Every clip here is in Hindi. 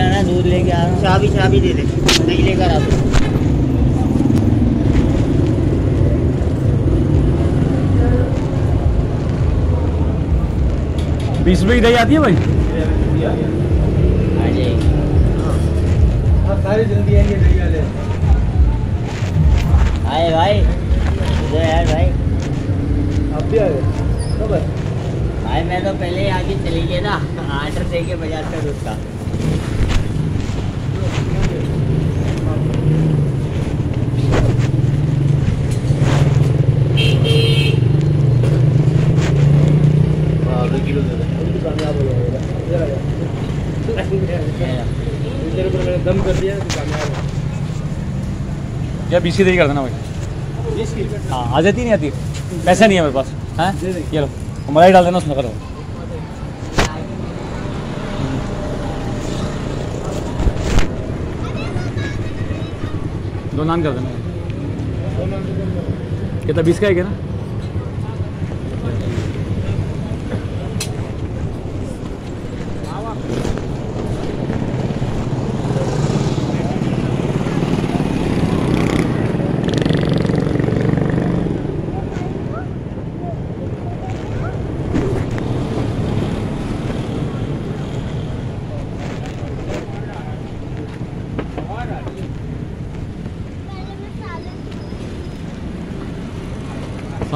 आना दूध लेके आ रहा हूँ। चाबी चाबी दे दे। नहीं लेकर आ बीस रुपये की दही आती है भाई? आ जाएगी। सारी जल्दी आएँगे दही वाले। आए भाई। इधर यार भाई। आप भी आ गए कब है भाई मैं तो पहले ही आगे चली गई ना। आर्डर दे के बाज़ार का दूध का। किलो दे दे। कामयाब हो जाएगा दम कर दिया तो कामयाब है या बीस की कर देना भाई। हाँ आ जाती नहीं आती? पैसा नहीं है मेरे पास। हैं? ये लो मलाई डाल देना उसमें करो। दो नान कर देना। कितना बीस का है क्या ना?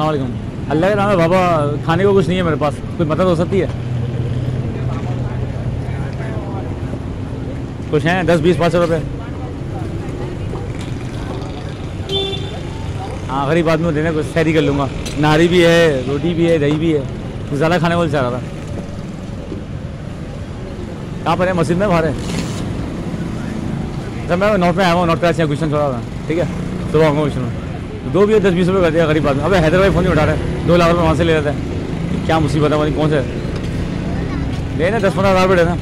अलैक्म अल्लाह के नाम है बाबा, खाने को कुछ नहीं है मेरे पास, कोई मदद हो सकती है? कुछ हैं? दस, बीस, पाँच सौ रुपये हाँ गरीब आदमी देने को सैरी कर लूँगा। नारी भी है, रोटी भी है, दही भी है। कुछ ज़्यादा खाने को चाह रहा था। कहाँ पर है? मस्जिद में बाहर है? सर मैं नॉर्थ में आया हूँ, नॉर्थ अच्छा क्वेश्चन छोड़ा था। ठीक है? सुबह आऊँगा क्वेश्चन में दो भी दस, बीस रुपये कर दिया गरीब आदमी। अबे हैदराबाद फ़ोन नहीं उठा रहे दो लाख रुपये वहाँ से ले लेते हैं। क्या मुसीबत है कौन से। लेना दस, पंद्रह हज़ार रुपये देना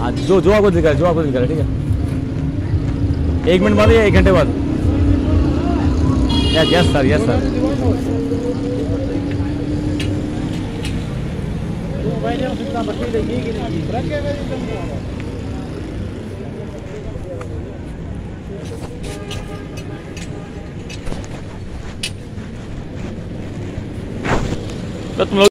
हाँ जो जो आपको दिखा जो आपको दिखा ठीक है। एक मिनट बाद या एक घंटे बाद? Yes yes sir yes sir तो तुम लोग